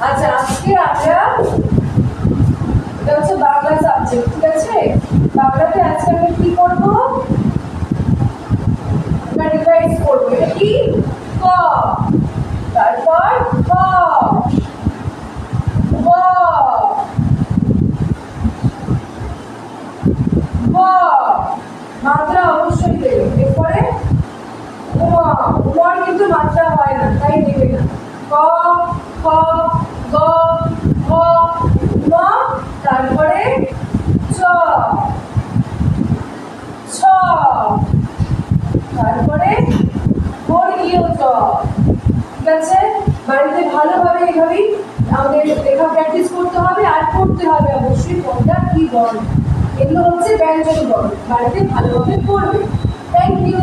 আচ্ছা আজকে আমরা এটা হচ্ছে বাংলা সাবজেক্ট ঠিক আছে? বাংলাতে আজকে আমরা কি করব? আমরা রিভাইজ করব। এটা কি? ক। তারপর গ। মাত্রা অবশ্যই দেবে এরপরে উমা উমার কিন্তু মাত্রা হয় না, তাই ক খ ম তারপরে চ ছ। তারপরে বর্গীয় চ ঠিক আছে? বাড়িতে ভালোভাবে এইভাবেই আমাদের লেখা প্র্যাকটিস করতে হবে আর পড়তে হবে অবশ্যই। কোনটা কি বর্ণ এগুলো হচ্ছে ব্যঞ্জন বর্ণ বাড়িতে ভালোভাবে পড়বে। Thank you